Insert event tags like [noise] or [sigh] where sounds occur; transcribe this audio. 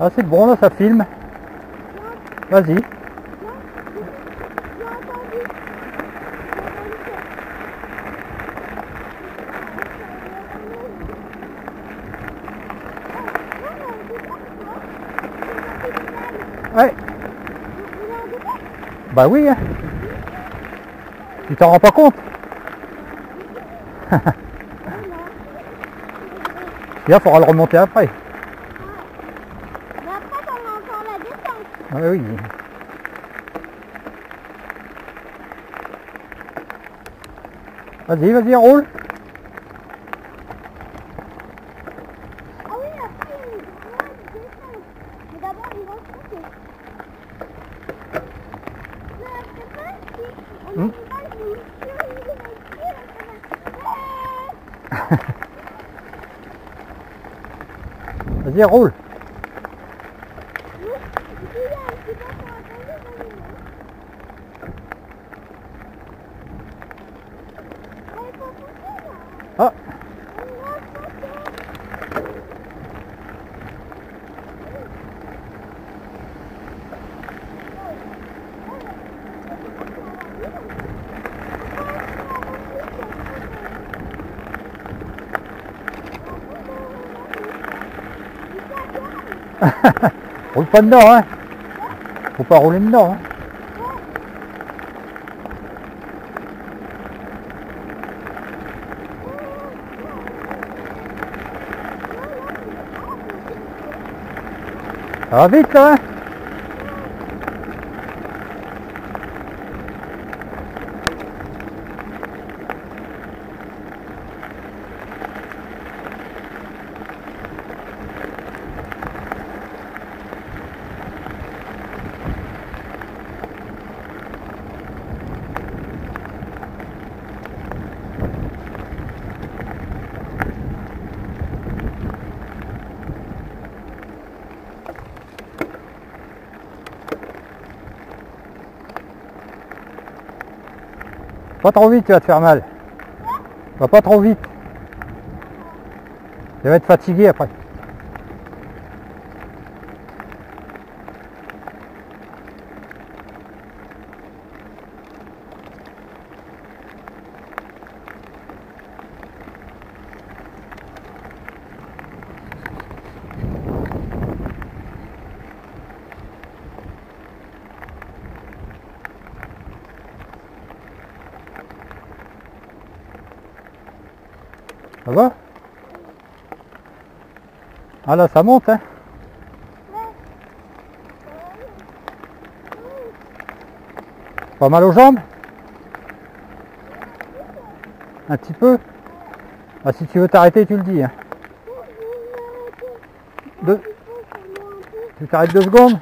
Ah c'est bon là, ça filme. Vas-y. Ouais. Bah oui. Hein. Tu t'en rends pas compte [laughs] Là, faudra le remonter après. Mais après, on a encore la descente. Ah oui. Vas-y, vas-y, roule. Ah oui, après, il y a une descente. Mais d'abord, ils vont. Mais après si on me je me. Vas-y, roule. Oui, il y a un petit peu pour attendre les animaux. Elle est pas foncée, là. Ah, Elle va foncer. Roule pas dedans, hein. Faut pas rouler dedans, hein. Ça va vite, hein. Pas trop vite, tu vas te faire mal. Va pas trop vite. Tu vas être fatigué après. Ça va? Ah là, ça monte, hein? Pas mal aux jambes? Un petit peu? Ah, si tu veux t'arrêter, tu le dis. Hein. Tu t'arrêtes deux secondes?